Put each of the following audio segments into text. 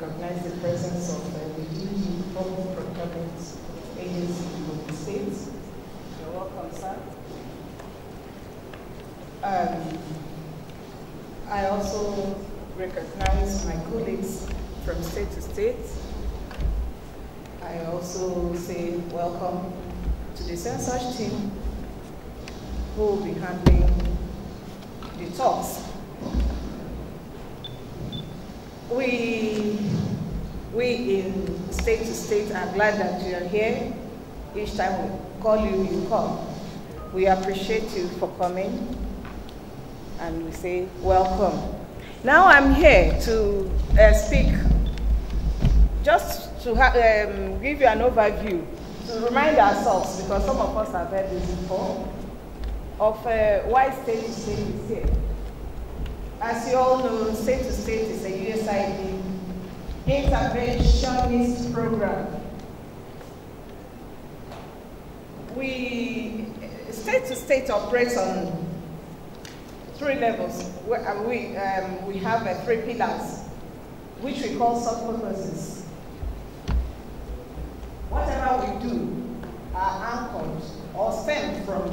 recognize the presence of uh, the DG Public Procurement Agency of the states. You're welcome, sir. Um, I also recognize my colleagues from state to state. I also say welcome to the census team who will be handling the talks. We, we in state to state are glad that you are here. Each time we call you, you come. We appreciate you for coming and we say welcome. Now I'm here to uh, speak just to um, give you an overview, to remind ourselves, because some of us have heard this before, of uh, why state to state is here. As you all know, state to state is a USAID interventionist program. We, state to state operates on three levels. We, we, um, we have uh, three pillars, which we call sub-purposes. Whatever we do are anchored or stem from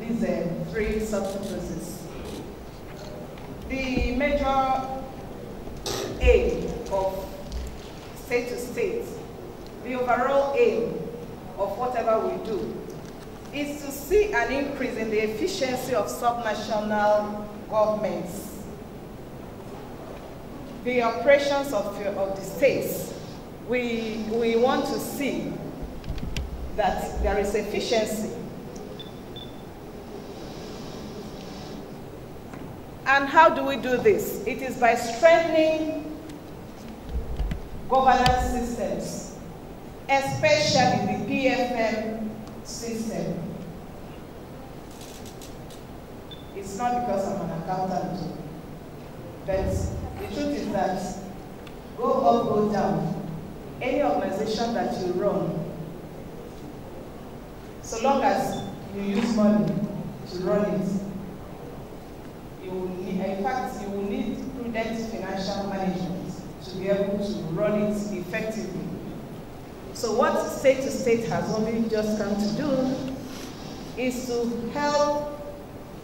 these uh, three sub-purposes. The major aim of state to state, the overall aim of whatever we do is to see an increase in the efficiency of subnational governments. The operations of, of the states, we, we want to see that there is efficiency. And how do we do this? It is by strengthening governance systems, especially the PFM system. It's not because I'm an accountant, but the truth is that go up, go down. Any organization that you run, so long as you use money to run it, you will need, in fact, you will need prudent financial management to be able to run it effectively. So what state to state has only just come to do is to help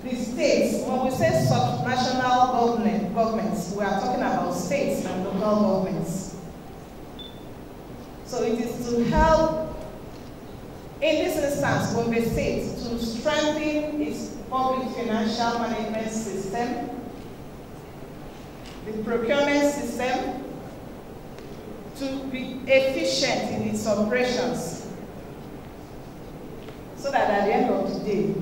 the states. When we say subnational government, governments, we are talking about states and local governments. So it is to help, in this instance, Gombe State to strengthen its public financial management system, the procurement system, to be efficient in its operations so that at the end of the day,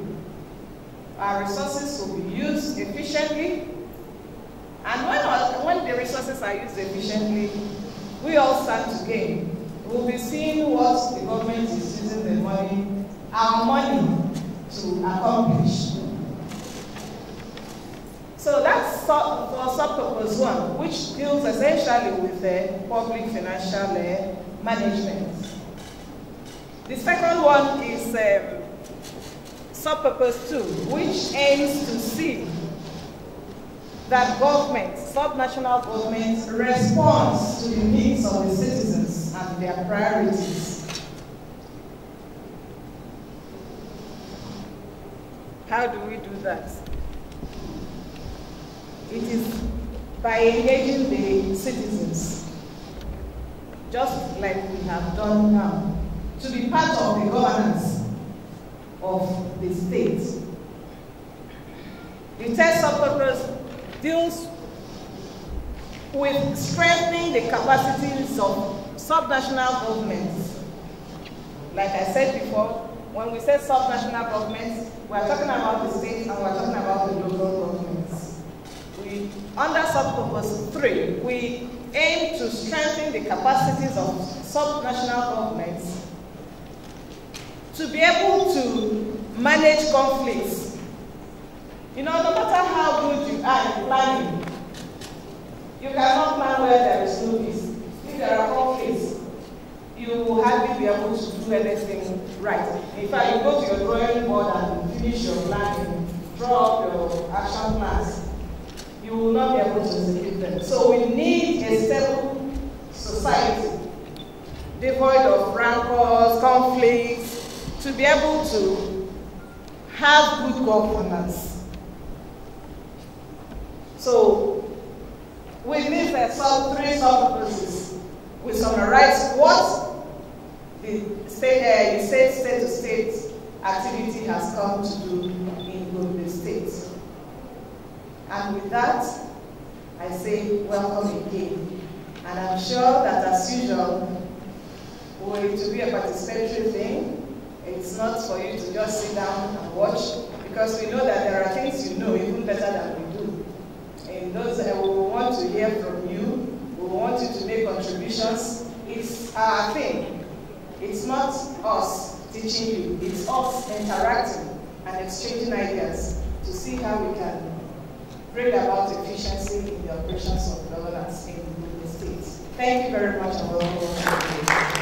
our resources will be used efficiently. And when, when the resources are used efficiently, we all stand to gain. We'll be seeing what the government is using the money, our money, to accomplish. So that's for sub-purpose one, which deals essentially with the public financial uh, management. The second one is um, sub-purpose two, which aims to see that government, subnational government, responds to the needs of the citizens and their priorities. How do we do that? It is by engaging the citizens, just like we have done now, to be part of the governance of the state. The test sub-purpose deals with strengthening the capacities of subnational governments. Like I said before, when we say subnational governments, we are talking about the states and we are talking about the local. Under sub-purpose three, we aim to strengthen the capacities of subnational governments to be able to manage conflicts. You know, no matter how good you are in planning, you cannot plan where there is no peace. If there are conflicts, you will hardly be able to do anything right. In fact, you go to your drawing board and finish your planning, draw up your action plans, you will not be able to execute them. So we need a stable society, devoid of rancors, conflicts, to be able to have good governance. So, we need I saw three sub-purposes. We summarize what the state, uh, the state, state-to-state activity has come to do in Gombe State. And with that, I say welcome again. And I'm sure that as usual, it will be a participatory thing. It's not for you to just sit down and watch, because we know that there are things you know even better than we do. And those we want to hear from you, we want you to make contributions. It's our thing. It's not us teaching you, it's us interacting and exchanging ideas to see how we can bring about efficiency in the operations of governance in the state. Thank you very much and welcome.